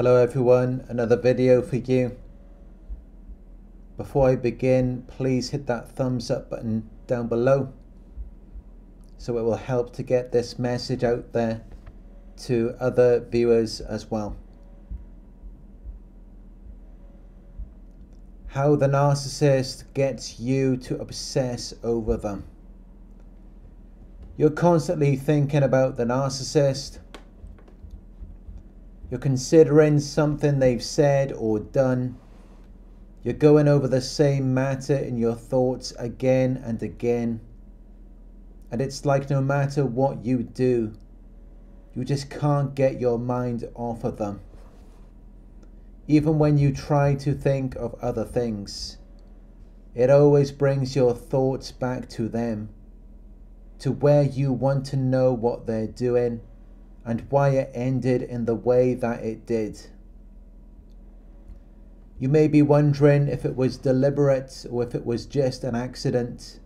Hello everyone, another video for you. Before I begin, please hit that thumbs up button down below so it will help to get this message out there to other viewers as well. How the narcissist gets you to obsess over them. You're constantly thinking about the narcissist. You're considering something they've said or done you're going over the same matter in your thoughts again and again. And it's like no matter what you do, you just can't get your mind off of them. Even when you try to think of other things, it always brings your thoughts back to them, to where you want to know what they're doing and why it ended in the way that it did. You may be wondering if it was deliberate or if it was just an accident.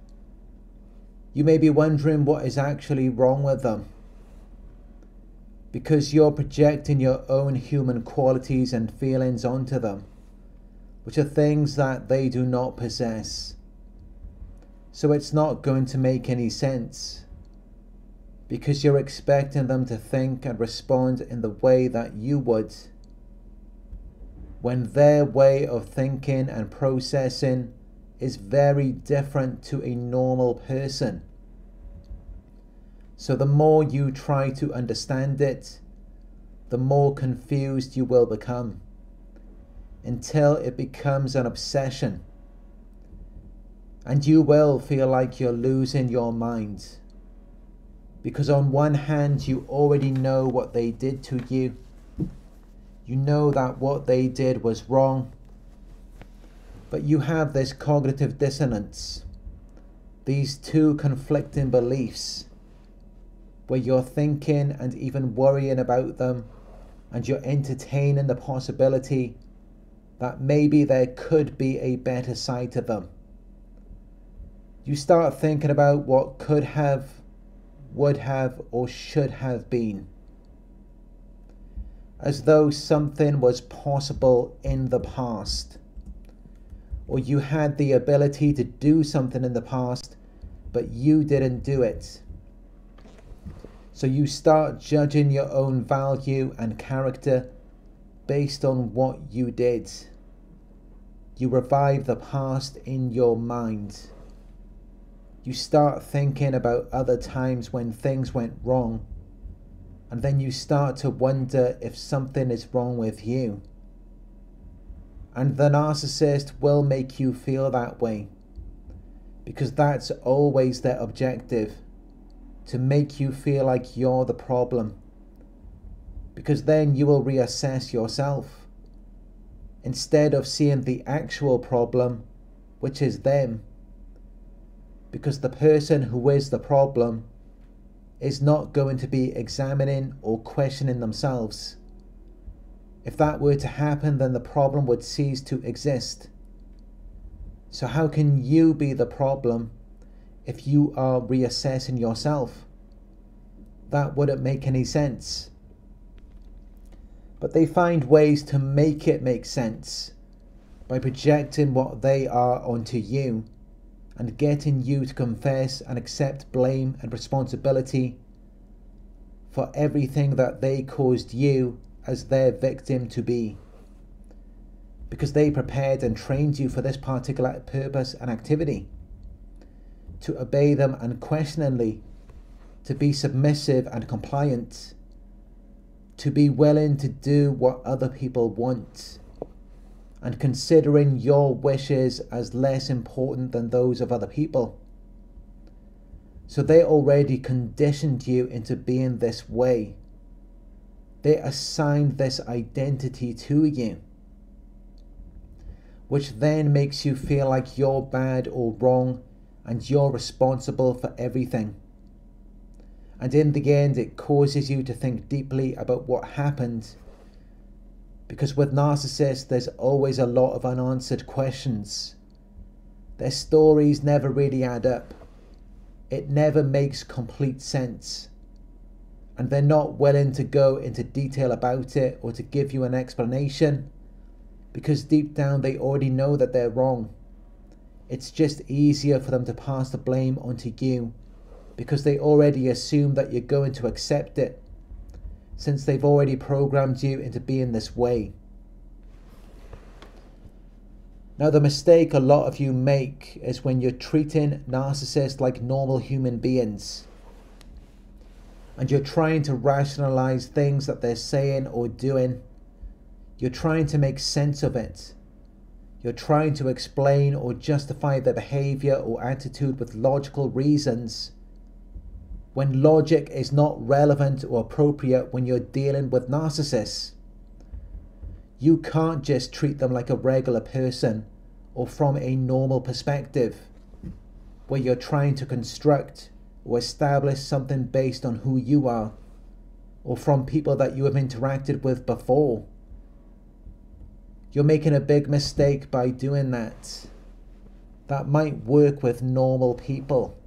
You may be wondering what is actually wrong with them. Because you're projecting your own human qualities and feelings onto them, which are things that they do not possess. So it's not going to make any sense. Because you're expecting them to think and respond in the way that you would when their way of thinking and processing is very different to a normal person. So, the more you try to understand it, the more confused you will become until it becomes an obsession. And you will feel like you're losing your mind. Because, on one hand, you already know what they did to you. You know that what they did was wrong, but you have this cognitive dissonance, these two conflicting beliefs, where you're thinking and even worrying about them, and you're entertaining the possibility that maybe there could be a better side to them. You start thinking about what could have, would have, or should have been as though something was possible in the past. Or you had the ability to do something in the past, but you didn't do it. So you start judging your own value and character based on what you did. You revive the past in your mind. You start thinking about other times when things went wrong and then you start to wonder if something is wrong with you. And the narcissist will make you feel that way because that's always their objective to make you feel like you're the problem. Because then you will reassess yourself instead of seeing the actual problem, which is them. Because the person who is the problem is not going to be examining or questioning themselves. If that were to happen, then the problem would cease to exist. So, how can you be the problem if you are reassessing yourself? That wouldn't make any sense. But they find ways to make it make sense by projecting what they are onto you and getting you to confess and accept blame and responsibility for everything that they caused you as their victim to be. Because they prepared and trained you for this particular purpose and activity. To obey them unquestioningly, to be submissive and compliant, to be willing to do what other people want and considering your wishes as less important than those of other people. So they already conditioned you into being this way. They assigned this identity to you, which then makes you feel like you're bad or wrong and you're responsible for everything. And in the end, it causes you to think deeply about what happened because with narcissists, there's always a lot of unanswered questions. Their stories never really add up. It never makes complete sense. and they're not willing to go into detail about it or to give you an explanation because deep down they already know that they're wrong. It's just easier for them to pass the blame onto you because they already assume that you're going to accept it since they've already programmed you into being this way. Now, the mistake a lot of you make is when you're treating narcissists like normal human beings and you're trying to rationalize things that they're saying or doing. You're trying to make sense of it. You're trying to explain or justify their behavior or attitude with logical reasons when logic is not relevant or appropriate when you're dealing with narcissists. You can't just treat them like a regular person or from a normal perspective where you're trying to construct or establish something based on who you are or from people that you have interacted with before. You're making a big mistake by doing that. That might work with normal people,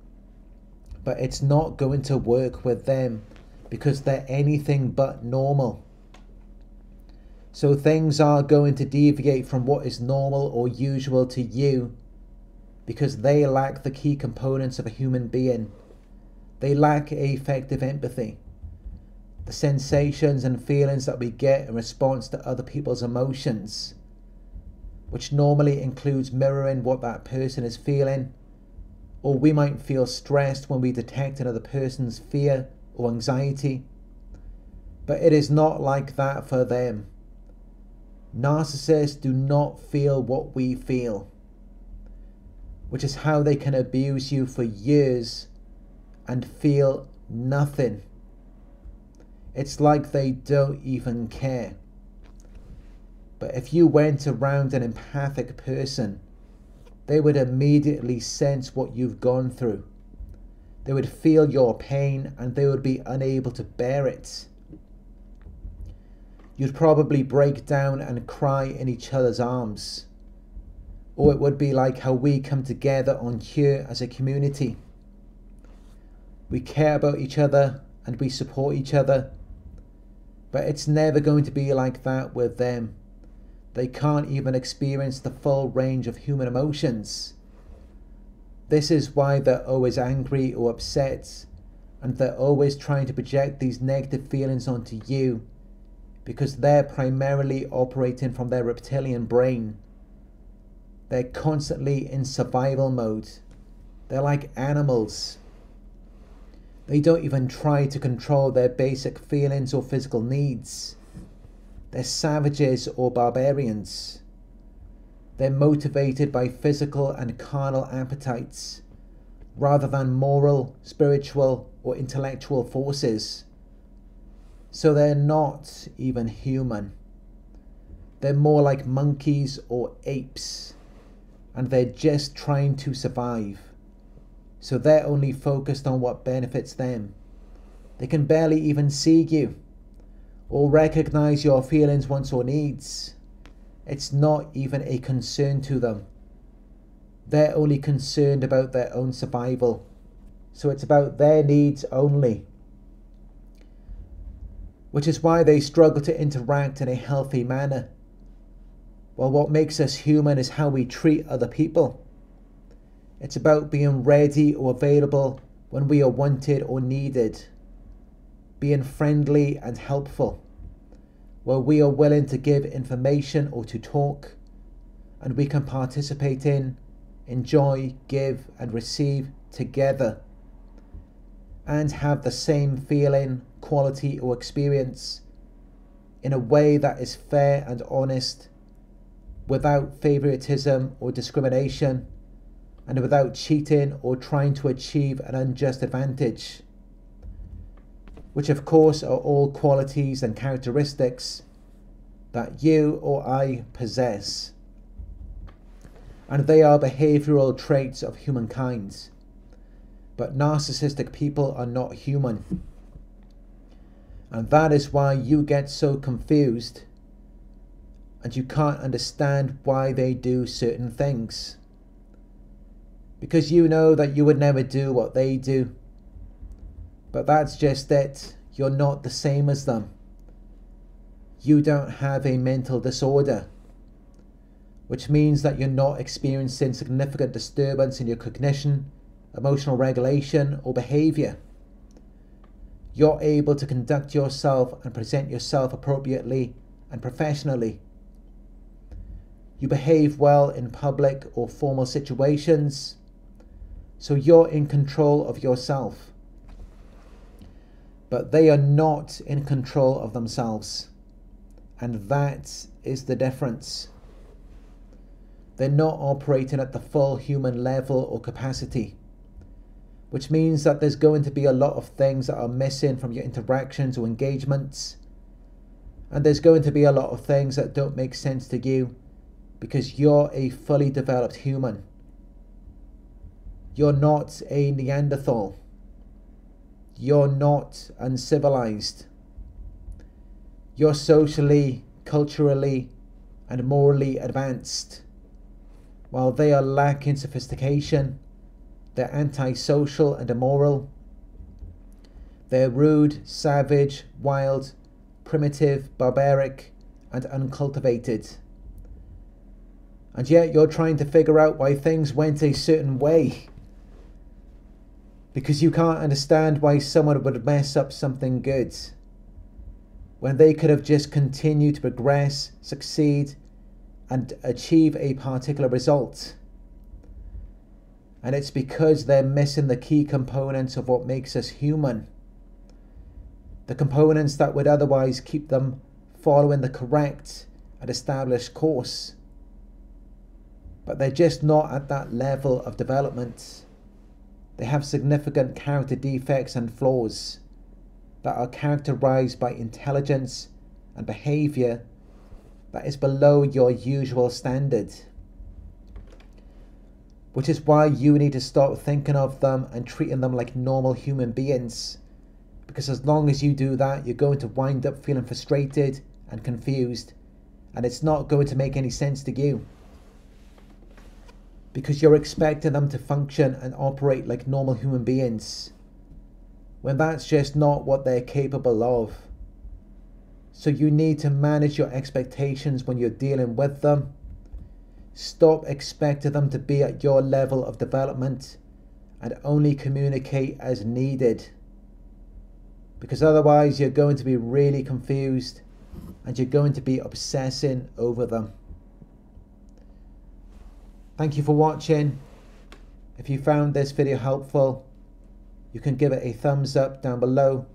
but it's not going to work with them because they're anything but normal. So things are going to deviate from what is normal or usual to you because they lack the key components of a human being they lack affective empathy. The sensations and feelings that we get in response to other people's emotions, which normally includes mirroring what that person is feeling, or we might feel stressed when we detect another person's fear or anxiety. But it is not like that for them. Narcissists do not feel what we feel, which is how they can abuse you for years and feel nothing. It's like they don't even care. But if you went around an empathic person, they would immediately sense what you've gone through. They would feel your pain and they would be unable to bear it. You'd probably break down and cry in each other's arms. Or it would be like how we come together on here as a community we care about each other and we support each other. But it's never going to be like that with them. They can't even experience the full range of human emotions. This is why they're always angry or upset, and they're always trying to project these negative feelings onto you because they're primarily operating from their reptilian brain. They're constantly in survival mode. They're like animals they don't even try to control their basic feelings or physical needs. They're savages or barbarians. They're motivated by physical and carnal appetites rather than moral, spiritual, or intellectual forces. So they're not even human. They're more like monkeys or apes, and they're just trying to survive so they're only focused on what benefits them. They can barely even see you or recognize your feelings, wants, or needs. It's not even a concern to them. They're only concerned about their own survival. So it's about their needs only. Which is why they struggle to interact in a healthy manner. Well, what makes us human is how we treat other people. It's about being ready or available when we are wanted or needed. Being friendly and helpful, where we are willing to give information or to talk, and we can participate in, enjoy, give, and receive together, and have the same feeling, quality, or experience in a way that is fair and honest, without favoritism or discrimination and without cheating or trying to achieve an unjust advantage, which of course are all qualities and characteristics that you or I possess. And they are behavioral traits of humankind. But narcissistic people are not human. And that is why you get so confused and you can't understand why they do certain things because you know that you would never do what they do. But that's just it. you're not the same as them. You don't have a mental disorder, which means that you're not experiencing significant disturbance in your cognition, emotional regulation, or behavior. You're able to conduct yourself and present yourself appropriately and professionally. You behave well in public or formal situations, so you're in control of yourself but they are not in control of themselves. And that is the difference. They're not operating at the full human level or capacity, which means that there's going to be a lot of things that are missing from your interactions or engagements. And there's going to be a lot of things that don't make sense to you because you're a fully developed human. You're not a Neanderthal you're not uncivilized. You're socially, culturally, and morally advanced. While they are lacking sophistication, they're antisocial and immoral. They're rude, savage, wild, primitive, barbaric, and uncultivated. And yet you're trying to figure out why things went a certain way because you can't understand why someone would mess up something good when they could have just continued to progress, succeed, and achieve a particular result. And it's because they're missing the key components of what makes us human. The components that would otherwise keep them following the correct and established course. But they're just not at that level of development. They have significant character defects and flaws that are characterized by intelligence and behavior that is below your usual standard. Which is why you need to start thinking of them and treating them like normal human beings. Because as long as you do that, you're going to wind up feeling frustrated and confused, and it's not going to make any sense to you because you're expecting them to function and operate like normal human beings when that's just not what they're capable of. So you need to manage your expectations when you're dealing with them. Stop expecting them to be at your level of development and only communicate as needed. Because otherwise, you're going to be really confused and you're going to be obsessing over them. Thank you for watching. If you found this video helpful, you can give it a thumbs up down below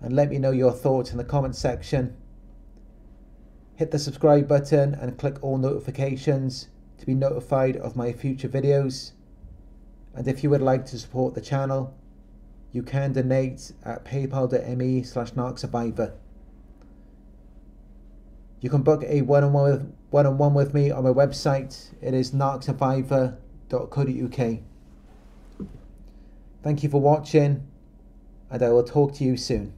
and let me know your thoughts in the comment section. Hit the subscribe button and click all notifications to be notified of my future videos. And if you would like to support the channel, you can donate at paypal.me slash narcsurvivor. You can book a one-on-one with, one-on-one with me on my website. It is narcsurvivor.co.uk. Thank you for watching, and I will talk to you soon.